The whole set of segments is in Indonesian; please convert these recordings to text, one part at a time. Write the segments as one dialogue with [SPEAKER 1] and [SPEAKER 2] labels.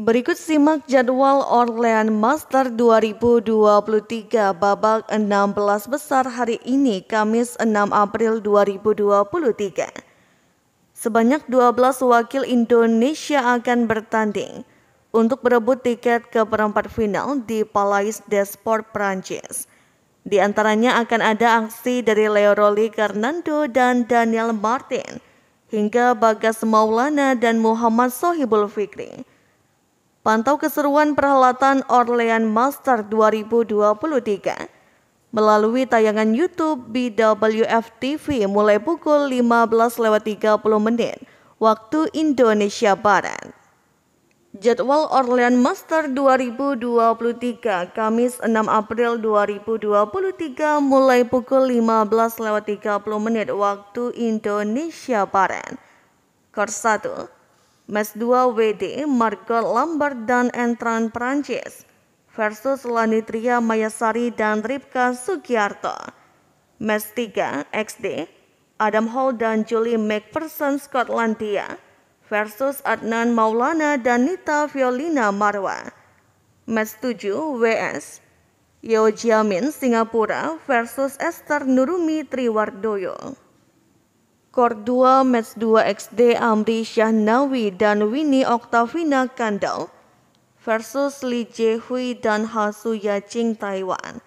[SPEAKER 1] Berikut simak jadwal Orlean Master 2023 babak 16 besar hari ini Kamis 6 April 2023. Sebanyak 12 wakil Indonesia akan bertanding untuk berebut tiket ke perempat final di Palais des Sports Prancis. Di antaranya akan ada aksi dari Leo Roli Fernando dan Daniel Martin hingga Bagas Maulana dan Muhammad Sohibul Fikri. Pantau keseruan perhelatan Orlean Master 2023 melalui tayangan YouTube BWF TV mulai pukul 15.30 menit waktu Indonesia Barat. Jadwal Orlean Master 2023 Kamis 6 April 2023 mulai pukul 15.30 menit waktu Indonesia Barat. Kors 1 Match 2 WD Margot Lambert dan Entran Prancis versus Lanitria Mayasari dan Ripka Sugiarto. Match 3 XD Adam Hall dan Julie McPherson Skotlandia versus Adnan Maulana dan Nita Violina Marwa. Match 7 WS Yeo Jiamin Singapura versus Esther Nurumi Triwardoyo. Kor 2 Match 2 XD Amri Syahnawi dan Winnie Oktavina Kandal versus Li Jehui dan Hasu Yaching Taiwan.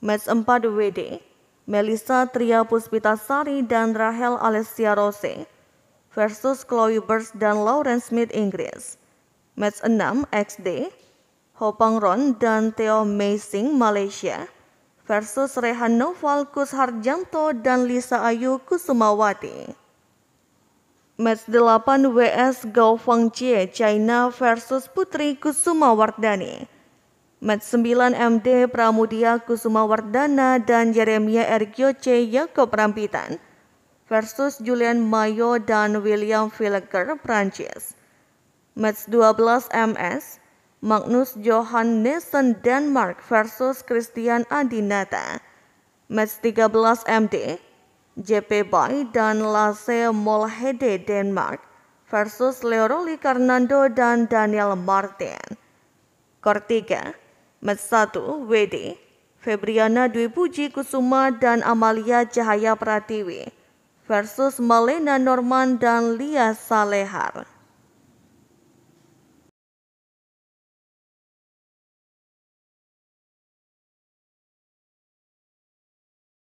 [SPEAKER 1] Match 4 WD Melissa Tria Puspitasari dan Rahel Alessia Rose versus Chloe Burst dan Lauren Smith Inggris. Match 6 XD Hopang Ron dan Theo Meising Malaysia versus Rehan Noval Kusharjanto dan Lisa Ayu Kusumawati. Match 8 WS Gao Fangjie China versus Putri Kusumawardani. Match 9 MD Pramudia Kusumawardana dan Jeremia Ergyoce Yakob Rampitan versus Julian Mayo dan William Villager Prancis. Match 12 MS Magnus Johannessen Denmark versus Christian Adinata. Match 13 MD, JP Bay dan Lasse Molhede Denmark versus Leoroli Karnando dan Daniel Martin. Kor 3, Match 1 WD, Febriana Dwi Puji Kusuma dan Amalia Cahaya Pratiwi versus Malena Norman dan Lia Salehar.